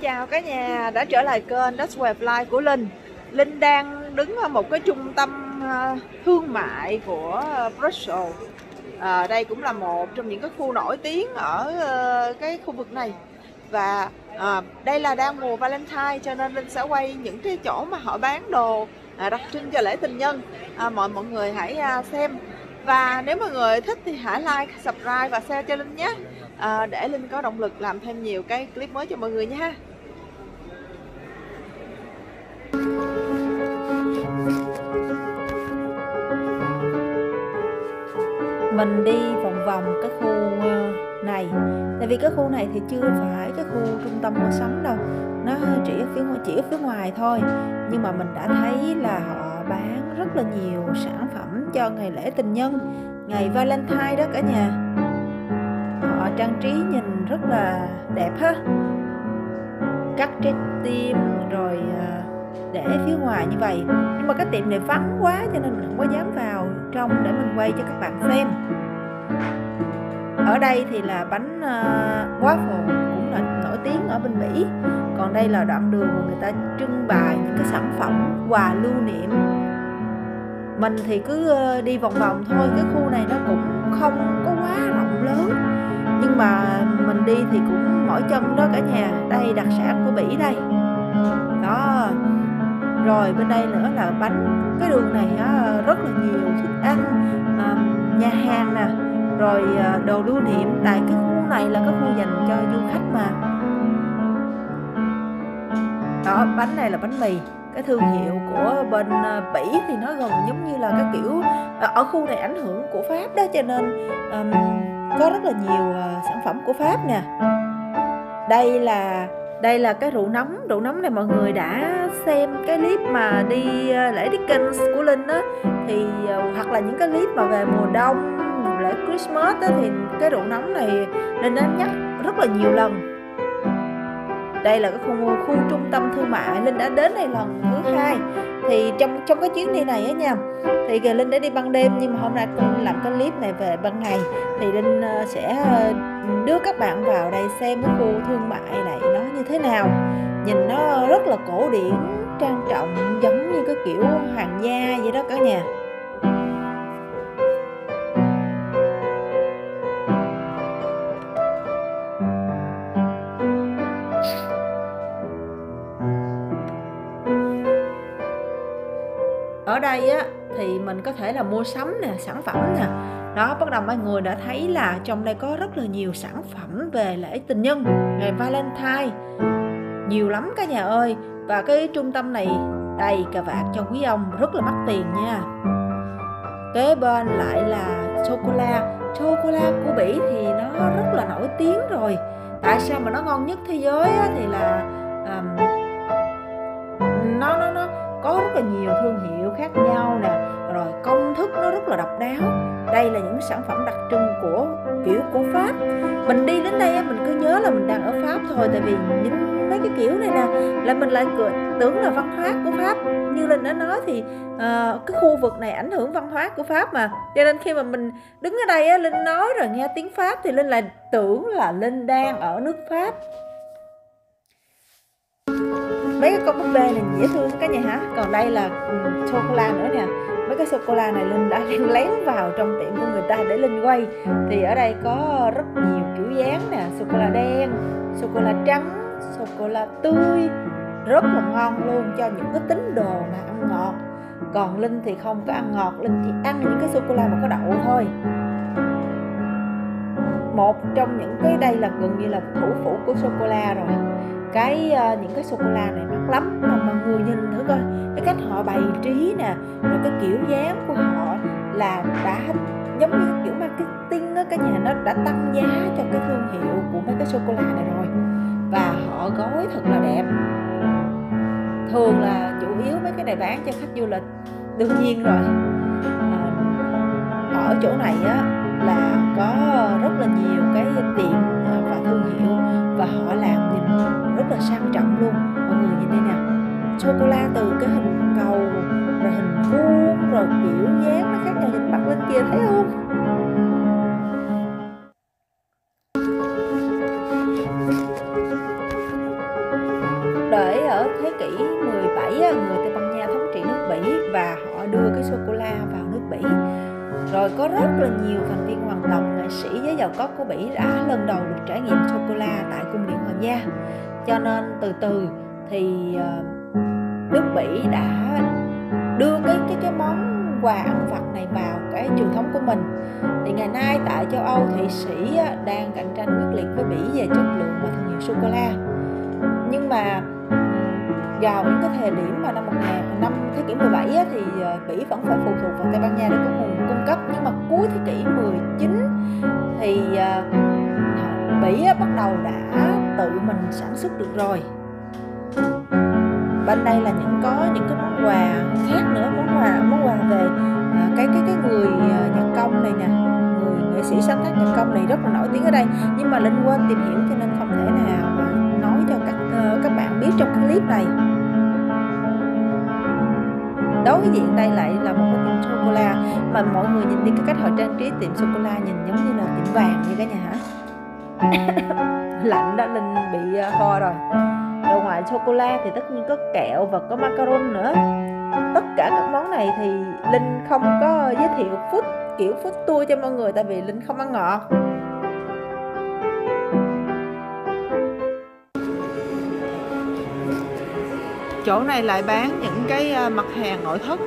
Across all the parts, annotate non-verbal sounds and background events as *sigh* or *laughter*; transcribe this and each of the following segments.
chào cả nhà đã trở lại kênh That's Web Life của Linh. Linh đang đứng ở một cái trung tâm ờ, thương mại của Brussels. À, Đây cũng là một trong những cái khu nổi tiếng ở ờ, cái khu vực này. Và à, đây là đang mùa Valentine cho nên Linh sẽ quay những cái chỗ mà họ bán đồ à, đặc trưng cho lễ tình nhân. À, Mọi mọi người hãy à, xem. Và nếu mọi người thích thì hãy like, subscribe và share cho Linh nhé. À, để Linh có động lực làm thêm nhiều cái clip mới cho mọi người nha mình đi vòng vòng cái khu ờ, này. Tại vì cái khu này thì chưa phải cái khu trung tâm mua sắm đâu. Nó chỉ ở phía ngoài, chỉ ở phía ngoài thôi. Nhưng mà mình đã thấy là họ bán rất là nhiều sản phẩm cho ngày lễ tình nhân, ngày Valentine đó cả nhà. Họ trang trí nhìn rất là đẹp ha. Cắt trái tim rồi ờ, để phía ngoài như vậy. Nhưng mà cái tiệm này vắng quá cho nên mình không có dám vào trong để mình quay cho các bạn xem. Ở đây thì là bánh uh, waffle cũng là nổi tiếng ở bên Mỹ còn đây là đoạn đường mà người ta trưng bày những cái sản phẩm quà lưu niệm. Mình thì cứ ờ, đi vòng vòng thôi cái khu này nó cũng không có quá rộng lớn. Nhưng mà mình đi thì cũng mỏi chân đó cả nhà. Đây đặc sản của Bỉ đây. Đó rồi bên đây nữa là bánh cái đường này á, rất là nhiều thức ăn à, nhà hàng nè. Rồi à, đồ lưu niệm tại cái khu này là cái khu dành cho du khách mà. Đó bánh này là bánh mì. Cái thương hiệu của bên à, Bỉ thì nó gần giống như là cái kiểu à, ở khu này ảnh hưởng của Pháp đó cho nên um, có rất là nhiều uh, sản phẩm của Pháp nè. Đây là đây là cái rượu nóng rượu nóng này mọi người đã xem cái clip mà đi ờ, lễ Dickens của Linh á. Thì ờ, hoặc là những cái clip mà về mùa đông lễ Christmas á, thì cái rượu nóng này Linh đã nhắc rất là nhiều lần đây là cái khu khu trung tâm thương mại Linh đã đến đây lần thứ hai. Thì trong trong cái chuyến đi này á nha, thì Linh đã đi ban đêm nhưng mà hôm nay con làm cái clip này về ban ngày. Thì Linh ờ, sẽ ờ, đưa các bạn vào đây xem cái khu thương mại này nó như thế nào. Nhìn nó rất là cổ điển, trang trọng, giống như cái kiểu hàng gia vậy đó cả nhà. Ở đây á thì mình có thể là mua sắm nè sản phẩm nè. Đó bắt đầu mọi người đã thấy là trong đây có rất là nhiều sản phẩm về lễ tình nhân ngày Valentine. Nhiều lắm cả nhà ơi. Và cái trung tâm này đầy cà vạt cho quý ông rất là mắc tiền nha. Kế bên lại là sô cô la sô cô la của bỉ thì nó rất là nổi tiếng rồi. Tại sao mà nó ngon nhất thế giới á, thì là um, nó nó nó có rất là nhiều thương hiệu khác nhau nè. Rồi công thức nó rất là độc đáo. Đây là những sản phẩm đặc trưng của kiểu của pháp. Mình đi đến đây mình cứ nhớ là mình đang ở pháp thôi tại vì những mấy cái kiểu này nè là mình lại tưởng là văn hóa của pháp. Như linh đã nói thì uh, cái khu vực này ảnh hưởng văn hóa của pháp mà. Cho nên khi mà mình đứng ở đây á, linh nói rồi nghe tiếng pháp thì linh lại tưởng là linh đang ở nước pháp mấy cái con búp bê này dễ thương cả nhà hả? Còn đây là sô cô la nữa nè. Mấy cái sô cô la này linh đã *laughs* lén lén vào trong tiệm của người ta để linh quay. Thì ở đây có rất nhiều kiểu dáng nè. Sô cô la đen sô cô la trắng sô cô la tươi. Rất là ngon luôn cho những cái tín đồ mà ăn ngọt. Còn linh thì không có ăn ngọt. Linh chỉ ăn những cái sô cô la mà có đậu thôi một trong những cái đây là gần như là thủ phủ của sô cô la rồi. Cái uh, những cái sô cô la này mắc lắm mà mọi người nhìn thử coi. Cái cách họ bày trí nè rồi cái kiểu dáng của họ là đã giống như kiểu marketing á cả nhà nó đã tăng giá cho cái thương hiệu của mấy cái sô cô la này rồi. Và họ gói thật là đẹp. Thường là chủ yếu mấy cái này bán cho khách du lịch đương nhiên rồi. À, ở chỗ này á là có rất là nhiều cái tiệm à, và thương hiệu và họ làm nhìn rất là sang trọng luôn. Mọi người nhìn đây nè sô cô la từ cái hình cầu, rồi hình vuông, rồi kiểu dáng nó khác nhau nhìn mặt lên kia thấy không? Rồi có rất là nhiều thành viên hoàng tộc nghệ sĩ với giàu có của Bỉ đã lần đầu được trải nghiệm sô cô la tại cung điện hoàng gia. Cho nên từ từ thì ờ, nước Bỉ đã đưa cái cái cái món quà ăn vặt này vào cái truyền thống của mình. Thì ngày nay tại châu Âu, Thụy Sĩ đang cạnh tranh quyết liệt với Bỉ về chất lượng và thương hiệu sô cô la nhưng mà ừ, vào những cái thời điểm mà năm 1000 năm thế kỷ 17 á, thì ờ, Bỉ vẫn phải phụ thuộc vào Tây Ban Nha để có nguồn cung cấp. Nhưng mà cuối thế kỷ 19 thì ờ, Bỉ á, bắt đầu đã tự mình sản xuất được rồi. Bên đây là những có những cái món quà khác nữa món quà món quà về à, cái cái cái người nhạc công này nè. Người nghệ sĩ sáng tác nhạc công này rất là nổi tiếng ở đây. Nhưng mà linh quên tìm hiểu cho nên không thể nào mà nói cho các uh, các bạn biết trong clip này đối diện đây lại là một cái tiệm sô cô la mà mọi người nhìn đi cái cách họ trang trí tiệm sô cô la nhìn giống như là tiệm vàng như cả nhà hả? *coughs* Lạnh đó, linh bị à, ho rồi. Đồ ngoài sô cô la thì tất nhiên có kẹo và có macaron nữa. Tất cả các món này thì linh không có giới thiệu food, kiểu food tour cho mọi người, tại vì linh không ăn ngọt. Chỗ này lại bán những cái à, mặt hàng nội thất.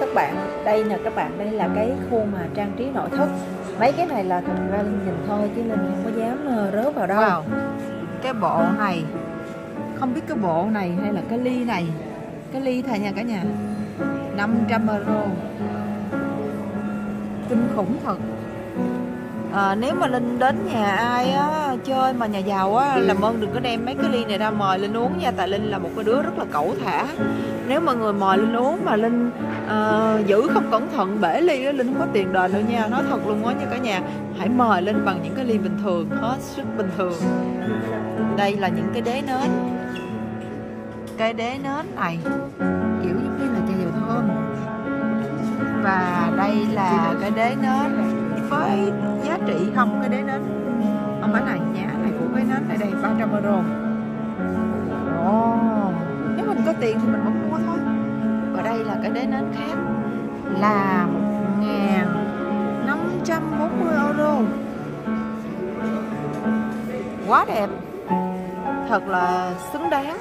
Các bạn đây nè các bạn đây là cái khu mà trang trí nội thất. Mấy cái này là thành ra linh nhìn thôi chứ linh không có dám ờ, rớt vào đâu. Wow. cái bộ này không biết cái bộ này hay là cái ly này. Cái ly thầy nha cả nhà 500 euro. Kinh khủng thật à, nếu mà linh đến nhà ai á chơi mà nhà giàu á làm ơn đừng có đem mấy cái ly này ra mời linh uống nha tại linh là một cái đứa rất là cẩu thả. Nếu mà người mời linh uống mà linh uh, giữ không cẩn thận bể ly đó linh không có tiền đền nữa nha. Nói thật luôn á nha cả nhà hãy mời linh bằng những cái ly bình thường hết sức bình thường. Đây là những cái đế nến. Cái đế nến này kiểu giống như là chai dầu thơm. Và đây là cái đế nến với giá trị không cái đế nến. Ông bán này nhá này của cái nến này đây 300 euro. Oh. nếu mình có tiền thì mình vẫn mua thôi. Và đây là cái đế nến khác, là 1.540 euro. Quá đẹp. Thật là xứng đáng.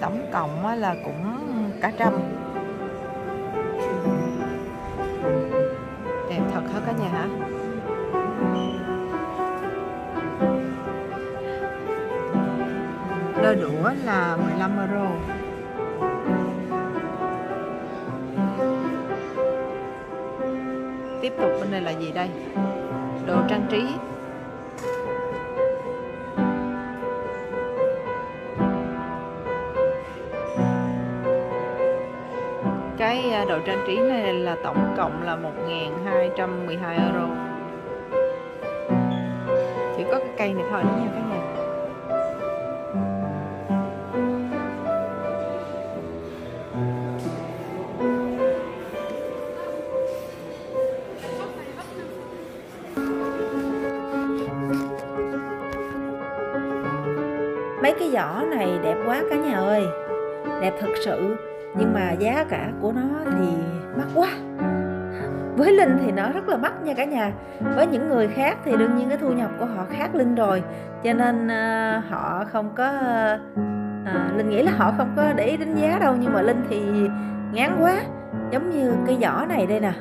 Tổng cộng là cũng cả trăm. Đẹp thật hả cả nhà hả? Đôi đũa là 15 euro. Tiếp tục bên đây là gì đây? Đồ trang trí. Cái đồ trang trí này là tổng cộng là 1.212 euro. Chỉ có cái cây này thôi đó nha các nhà. Mấy cái giỏ này đẹp quá cả nhà ơi. Đẹp thật sự nhưng mà giá cả của nó thì mắc quá. Với linh thì nó rất là mắc nha cả nhà. Với những người khác thì đương nhiên cái thu nhập của họ khác linh rồi. Cho nên uh, họ không có uh, linh nghĩ là họ không có để ý đánh giá đâu nhưng mà linh thì ngán quá. Giống như cái giỏ này đây nè.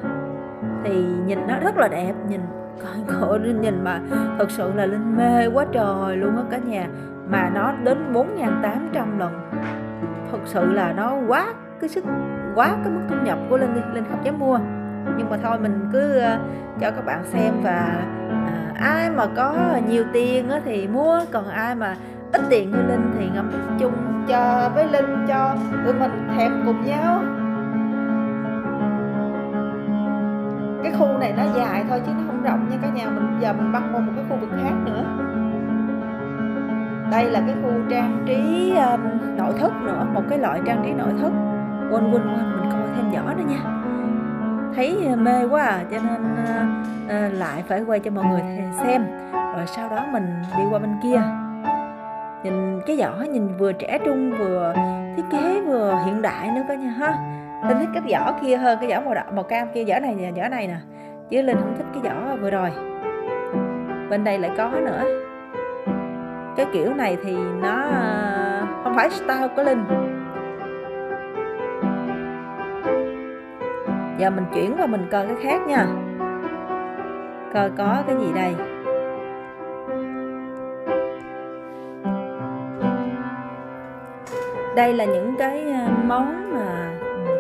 Thì nhìn nó rất là đẹp nhìn coi *laughs* linh nhìn mà thật sự là linh mê quá trời luôn á cả nhà. Mà nó đến 4.800 lần thực sự là nó quá cái sức quá cái mức thu nhập của linh đi linh không dám mua. Nhưng mà thôi mình cứ ờ, cho các bạn xem và à, ai mà có nhiều tiền thì mua còn ai mà ít tiền như linh thì ngắm chung cho với linh cho tụi mình thèm cùng nhau. Cái khu này nó dài thôi chứ nó không rộng nha cả nhà mình giờ mình băng qua một cái khu vực khác nữa đây là cái khu trang trí um, nội thất nữa một cái loại trang trí nội thất. Quên quên quên mình coi thêm giỏ nữa nha. Thấy ờ, mê quá à cho nên uh, uh, lại phải quay cho mọi người xem. Rồi sau đó mình đi qua bên kia. Nhìn cái giỏ nhìn vừa trẻ trung vừa thiết kế vừa hiện đại nữa cả nhà ha. Linh thích cái giỏ kia hơn cái giỏ màu đỏ màu cam kia giỏ này giỏ này nè. Chứ linh không thích cái giỏ vừa rồi. Bên đây lại có nữa cái kiểu này thì nó ờ, không phải style của linh. Giờ mình chuyển qua mình coi cái khác nha. Coi có cái gì đây? Đây là những cái ờ, món mà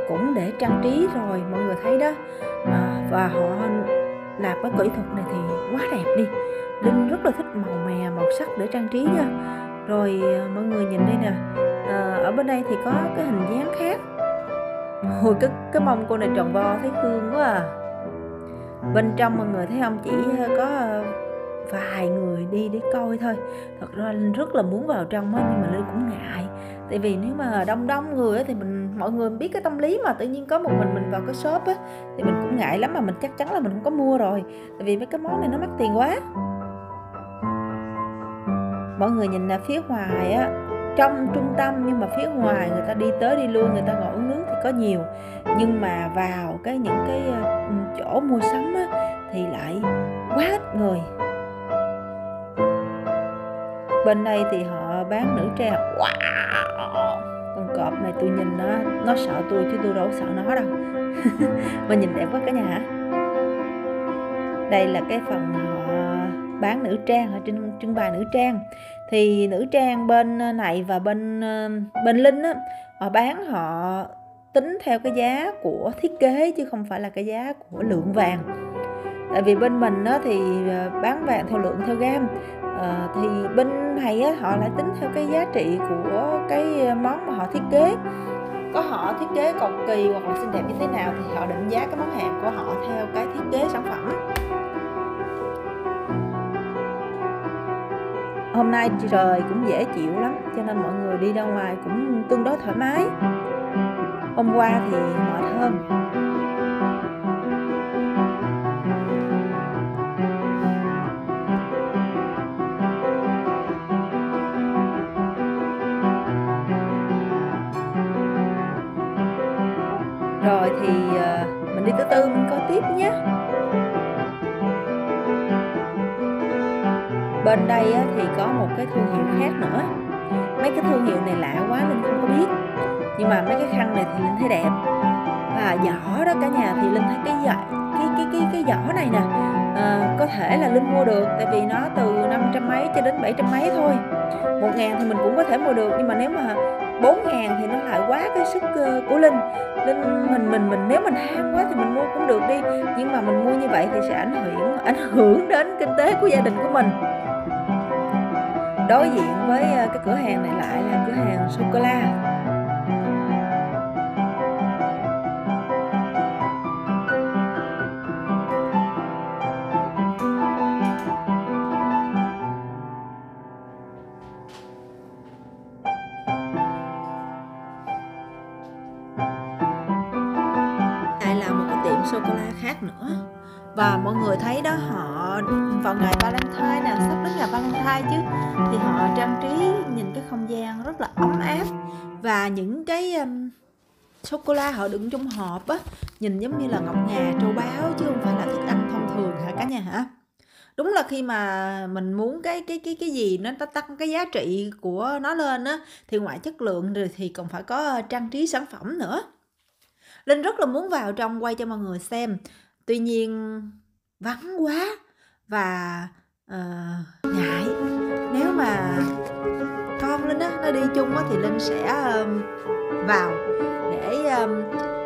cũng để trang trí rồi mọi người thấy đó. À, và họ làm cái kỹ thuật này thì quá đẹp đi. Linh rất là thích màu mè màu sắc để trang trí nha. Rồi à, mọi người nhìn đây nè. À, ở bên đây thì có cái hình dáng khác. Hồi cái cái mông cô này tròn vo thấy thương quá à. Bên trong mọi người thấy không? Chỉ à, có à, vài người đi để coi thôi. Thật ra linh rất là muốn vào trong á nhưng mà linh cũng ngại tại vì nếu mà đông đông người á thì mình mọi người biết cái tâm lý mà tự nhiên có một mình mình vào cái shop á thì mình cũng ngại lắm mà mình chắc chắn là mình không có mua rồi. Tại vì mấy cái món này nó mắc tiền quá. Mọi người nhìn là phía ngoài á trong trung tâm nhưng mà phía ngoài người ta đi tới đi lui người ta ngồi uống nước thì có nhiều. Nhưng mà vào cái những cái ờ, chỗ mua sắm á, thì lại quá ít người. Bên đây thì họ bán nữ trang wow. Con cọp này tôi nhìn nó nó sợ tôi chứ tôi đâu sợ nó đâu. *laughs* Mà nhìn đẹp quá cả nhà hả? Đây là cái phần họ bán nữ trang ở trên trưng bày nữ trang. Thì nữ trang bên ờ, này và bên ờ, bên linh á, họ bán, họ tính theo cái giá của thiết kế chứ không phải là cái giá của lượng vàng tại vì bên mình á, thì ờ, bán vàng theo lượng theo gam. À, thì bên này á, họ lại tính theo cái giá trị của cái ờ, món mà họ thiết kế. Có họ thiết kế cầu kỳ hoặc là xinh đẹp như thế nào thì họ định giá cái món hàng của họ theo cái thiết kế sản phẩm. Hôm nay trời cũng dễ chịu lắm cho nên mọi người đi ra ngoài cũng tương đối thoải mái. Hôm qua thì mệt hơn. Bên đây á, thì có một cái thương hiệu khác nữa. Mấy cái thương hiệu này lạ quá linh không có biết. Nhưng mà mấy cái khăn này thì linh thấy đẹp. Và giỏ đó cả nhà thì linh thấy cái giỏ cái cái cái cái giỏ này nè à, có thể là linh mua được tại vì nó từ năm trăm mấy cho đến bảy trăm mấy thôi. Một ngàn thì mình cũng có thể mua được nhưng mà nếu mà bốn ngàn thì nó lại quá cái sức ờ, của linh. Linh mình mình mình nếu mình ham quá thì mình mua cũng được đi nhưng mà mình mua như vậy thì sẽ ảnh hưởng ảnh hưởng đến kinh tế của gia đình của mình đối diện với ờ, cái cửa hàng này lại là cửa hàng sô cô la lại là một cái tiệm sô cô la khác nữa. Và mọi người thấy đó, họ Ờ, vào ngày Valentine nè sắp đến ngày Valentine chứ. Thì họ trang trí nhìn cái không gian rất là ấm áp. Và những cái um, sô cô la họ đựng trong hộp á nhìn giống như là ngọc ngà châu báu chứ không phải là thức ăn thông thường hả cả nhà hả? Đúng là khi mà mình muốn cái cái cái cái gì nó tăng cái giá trị của nó lên á thì ngoài chất lượng rồi thì còn phải có ờ, trang trí sản phẩm nữa. Linh rất là muốn vào trong quay cho mọi người xem. Tuy nhiên vắng quá và ờ, uh, ngại nếu mà con linh á nó đi chung á thì linh sẽ um, vào để um,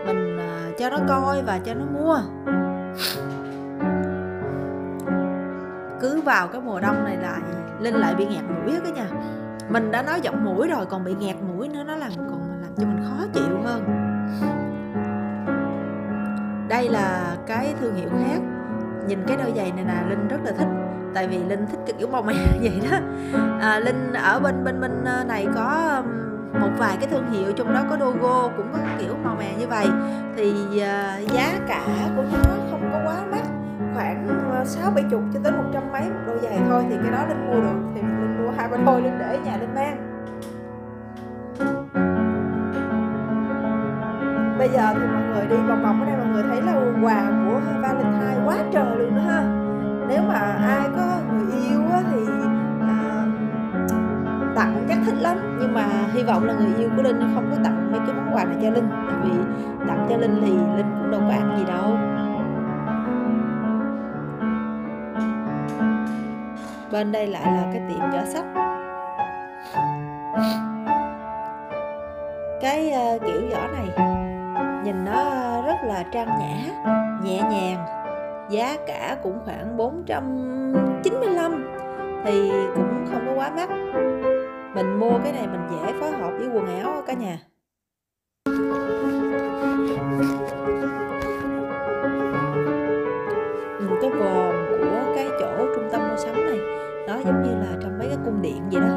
mình uh, cho nó coi và cho nó mua. Cứ vào cái mùa đông này lại linh lại bị nghẹt mũi á cái nhà mình đã nói giọng mũi rồi còn bị nghẹt mũi nữa nó làm còn làm cho mình khó chịu hơn. Đây là cái thương hiệu khác nhìn cái đôi giày này nè linh rất là thích. Tại vì linh thích cực kiểu màu mè *laughs* vậy đó. À, linh ở bên bên bên ờ, này có một vài cái thương hiệu trong đó có logo cũng có kiểu màu mè như vậy. Thì uh, giá cả của nó không có quá mắc. Khoảng ờ, sáu bảy chục cho tới một trăm mấy một đôi giày thôi thì cái đó linh mua được. Thì linh mua hai ba đôi linh để nhà linh mang. Bây giờ thì mọi người đi vòng vòng ở đây mọi người thấy là quà của Valentine quá trời luôn đó ha. Nếu mà ai có người yêu á thì à, tặng chắc thích lắm. Nhưng mà hy vọng là người yêu của linh không có tặng mấy cái món quà này cho linh. Tại vì tặng cho linh thì linh cũng đâu có ăn gì đâu. Bên đây lại là cái tiệm giỏ sách. Cái uh, kiểu giỏ này nhìn nó rất là trang nhã, nhẹ nhàng. Giá cả cũng khoảng 495 thì cũng không có quá mắc. Mình mua cái này mình dễ phối hợp với quần áo cả nhà. Nhìn cái vòm của cái chỗ trung tâm mua sắm này, nó giống như là trong mấy cái cung điện vậy đó.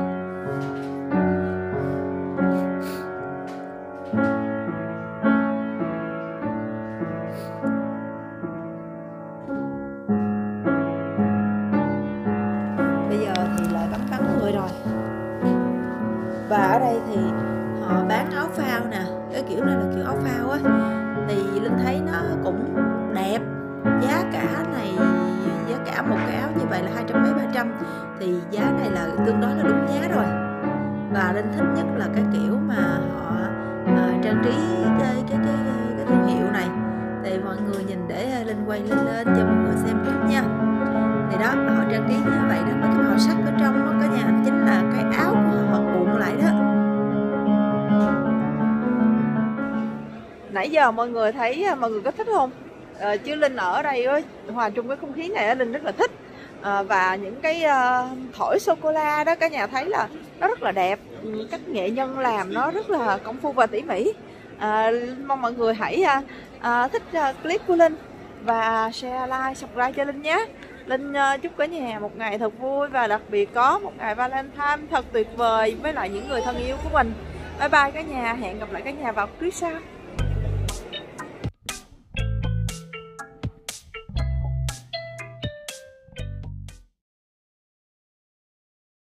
Trăm thì giá này là tương đối là đúng giá rồi. Và linh thích nhất là cái kiểu mà họ uh, trang trí cái cái cái cái thương hiệu này. Thì mọi người nhìn để à, linh quay lên lên cho mọi người xem chút nha. Thì đó họ trang trí như vậy đó mà cái màu sắc ở trong đó, cả nhà chính là cái áo của họ cuộn lại đó. Nãy giờ mọi người thấy à, mọi người có thích không? À, chứ linh ở đây hòa chung với không khí này linh rất là thích à, và những cái uh, thổi sô cô la đó cả nhà thấy là nó rất là đẹp ừ, các nghệ nhân làm nó rất là công phu và tỉ mỉ à, mong mọi người hãy uh, uh, thích uh, clip của linh và share like subscribe cho linh nhé Linh uh, chúc cả nhà một ngày thật vui và đặc biệt có một ngày Valentine thật tuyệt vời với lại những người thân yêu của mình. Bye bye cả nhà, hẹn gặp lại cả nhà vào clip sau.